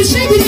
you shake